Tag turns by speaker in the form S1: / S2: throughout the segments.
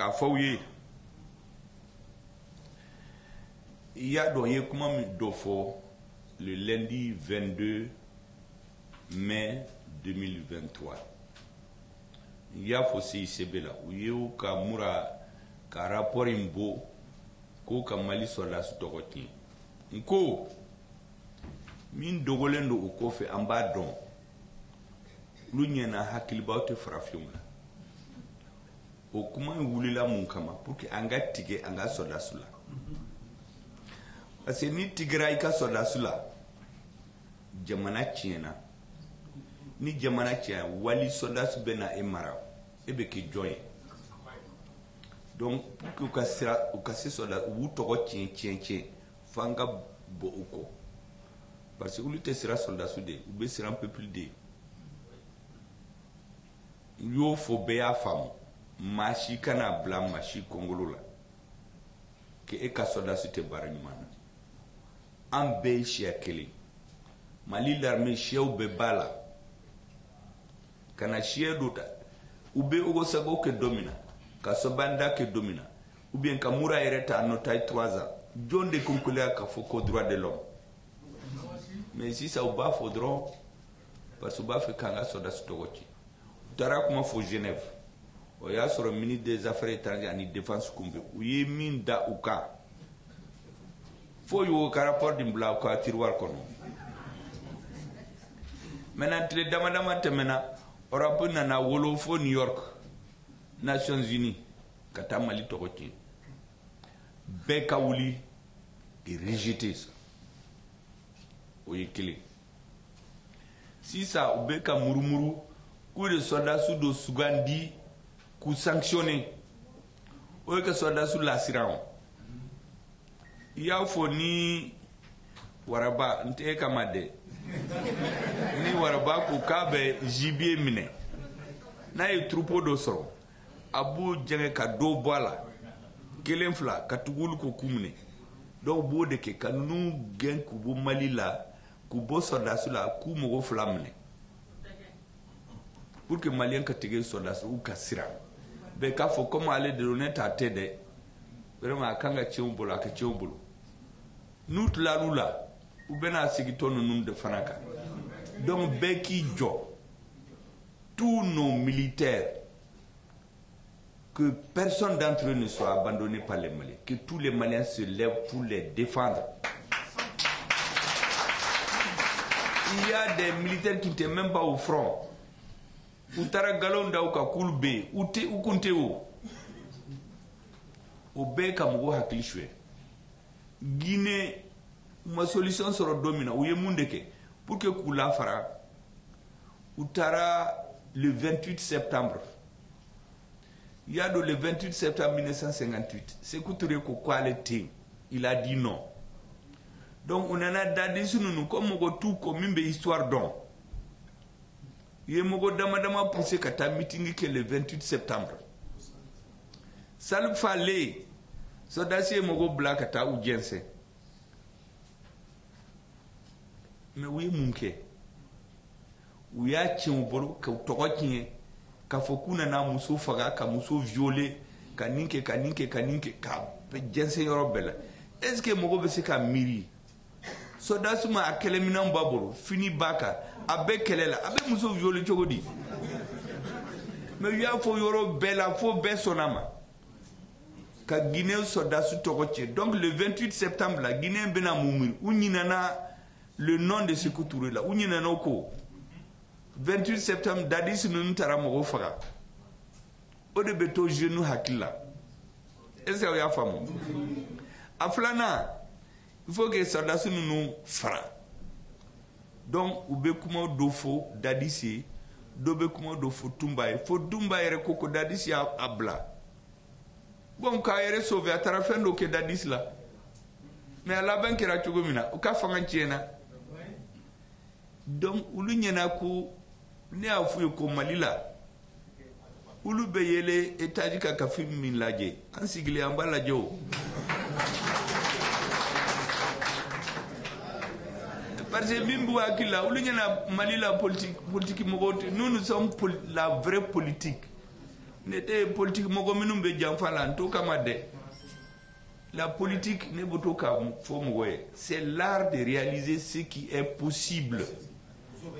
S1: k'a fɔ aw ye i y'a dɔn ye kuma min dɔ fɔ le lundi 22 mai 2023 n y'a fɔ CICB la u ye u ka mura ka rapport in bɔ k'u ka Mali sɔrɔdasi tɔgɔ tiɲɛ n ko min dogolen don u kɔfɛ an b'a dɔn olu ɲɛna hakilibaw tɛ farafinw la o kuma in wulila mun kama pour an ka tigɛ an ka sɔrɔdasu la parce n'i tigɛra i ka sɔrɔdasu la jamana tiɲɛna ni jamana tiɲɛna wali sɔrɔdasu bɛ na e mara e bɛ kɛ jɔn ye donc pour u ka sira u ka se sɔrɔda u b'u tɔgɔ tiɲɛ tiɲɛ tiɲɛ f'an ka bɔ u kɔ parce que olu tɛ sira sɔrɔdasu de u bɛ siran peuple de y'o fɔ bɛɛ y'a faamu. maa si kana bila maa si kɔnkolo la ke e ka sɔdasi tɛ baara ɲuman na an bɛɛ ye siya kelen mali larime siyaw bɛɛ b'a la ka na siya do ta u bɛ ogosago kɛ don min na ka sɔbanda kɛ don min na ou bien ka mura yɛrɛ ta nɔtaye trois ans jɔn de kunkoleya k'a fɔ ko droit de l'homme mais sisan u b'a fɔ dɔrɔn parce que u b'a fɛ k'an ka sɔdasi tɔgɔ ci u taara kuma fɔ genève o y'a sɔrɔ ministre des affaires étrangères ani défense kun fɛ u ye min da u kan fo y'o ka rapport nin bila u ka tiroir kɔnɔ maintenant tile dama dama tɛmɛna europe nana wolo fo new york nations unies ka taa mali tɔgɔ tiɲɛ bɛɛ ka wuli k'i rejeter sa o ye kelen sisan u bɛ ka murumuru k'u de sɔrɔdasiw dɔ sugandi. k'u sanctionner o ye ka sɔrɔdasiw lasiran o i y'a fɔ ni waraba n tɛ e kama dɛ ni waraba ko k'a bɛ zibiye minɛ n'a ye turupo dɔ sɔrɔ a b'u jɛngɛ ka dɔ bɔ a la kelen fila ka tugu olu ko k'u minɛ dɔw b'o de kɛ ka ninnu gɛn k'u bɔ mali la k'u bɔ sɔrɔdasi la k'u mɔgɔ fila minɛ pour que maliyɛn ka tɛgɛ sɔrɔdasiw ka siran bɛɛ k'a fɔ de don à t'a vraiment a kan ka tiɲɛ u bolo a ka tiɲɛ u bolo la de fana donc bɛɛ k'i tous nos militaires que personne d'entre eux ne soit abandonné par les Malais, que tous les Maliens se lèvent pour les défendre. Il y a des militaires qui n'étaient même pas au front u taara galon da ka k'ulu bɛ ou u tɛ u kun tɛ o o bɛɛ ka guinée ma solution sera don min ye de pour que k'u lafara u le 28 septembre yado y'a le 28 septembre 1958 c'est touré ko il a dit non donc u nana dadisi ninnu ko mɔgɔ t'u ko min bɛ histoire dɔn ye mɔgɔ dama dama pousse ka taa mitingi kɛ le 28 septembre sali fale sɔdasi ye mɔgɔ bila ka taa u jɛnsɛn mɛ u ye mun kɛ u y'a tiɲɛ u bolo k'u tɔgɔ tiɲɛ k'a fɔ k'u nana muso faga ka muso viole ka nin kɛ ka nin kɛ ka nin kɛ k'a jɛnsɛn yɔrɔ bɛɛ la est ce que mɔgɔ bɛ se ka miiri sɔda suma a kɛlɛminɛnw b'a bolo fini b'a kan a bɛ kɛlɛ la a bɛ muso viole cogo di mɛ u y'a fɔ yɔrɔ bɛɛ la fo bɛɛ sɔnna ma ka guinéen sɔdasi tɔgɔ tiɲɛ donc le 28 septembre la guinéen bena mun miri u ɲinana le nom de seku ture la u ɲinana o ko 28 septembre dadisi nunu tara mɔgɔw faga o de be to jenu hakili la est ce que aw y'a faamu a filanan il faut que saridasi ninnu fara donc u bɛ kuma dɔ fɔ dadisi ye dɔ bɛ kuma dɔ fɔ tunba ye fo tunba yɛrɛ ko ko dadisi y'a a bila bon k'a yɛrɛ sauver a taara fɛn dɔ kɛ dadisi la mais a laban kɛra cogo min na u ka fanga tiɲɛna donc olu ɲɛna ko ne y'a f'u ye ko mali la olu bɛ yɛlɛ etaji ka kafi min lajɛ an sigilen an b'a lajɛ o. Parce que Bimbo Akila, Mali la politique, politique nous, nous sommes la vraie politique. N'était politique mogo minum be t'o nto kamade. La politique ne boto kam C'est l'art de réaliser ce qui est possible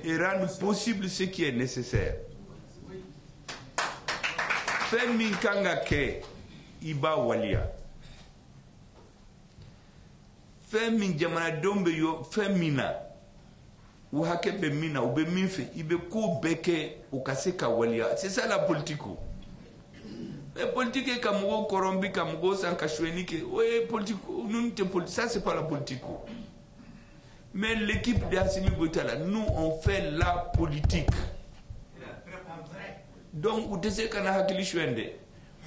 S1: et rendre possible ce qui est nécessaire. Femi kanga ke iba walia. fɛn min jamanadenw bɛ yɔ fɛn min na u hakɛ bɛ min na u bɛ min fɛ i bɛ ko bɛɛ kɛ u ka se ka waleya c'est ça la politique o ɛ e politique ka mɔgɔw kɔrɔnbi ka mɔgɔw san ka suɲɛni kɛ o ye politique ninnu tɛ politique ça c'est pas la politique o mais l'équipe d'Assimi Goïtala nous on fait la politique donc u tɛ se ka na hakili suɲɛ dɛ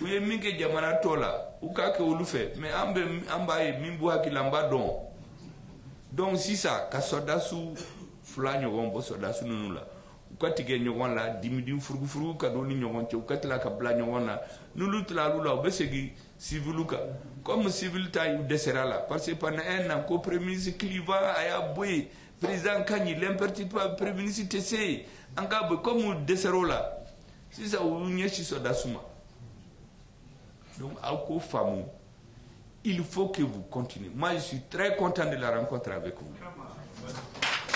S1: u ye min kɛ jamana tɔ la u k'a kɛ olu fɛ mais an bɛ an b'a ye min b'u hakili la an b'a dɔn donc sisan ka sɔrɔdasiw fila ɲɔgɔn bɔ sɔrɔdasi ninnu la u ka tigɛ ɲɔgɔn la dimidimi furugufurugu ka don u ni ɲɔgɔn cɛ u ka tila ka bila ɲɔgɔn na n'olu la u bɛ segin sivilu kan comme sivili ta y'u dɛsɛra la parce que pendant un an ko premier ministre clivant a y'a bɔ yen président ka ɲi l'imperturbable premier ministre tɛ se yen an k'a bɔ comme u dɛsɛr'o la sisan u y'u ɲɛsin sɔrɔdasi ma donc aw k'o faamu il faut que vous continuez moi je suis très content de la rencontre avec vous.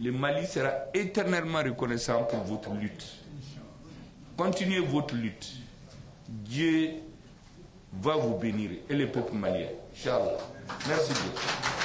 S1: le Mali sera éternellement reconnaissant pour votre lutte. Continuez votre lutte. Dieu va vous bénir et le peuple malien. Charles, Merci beaucoup.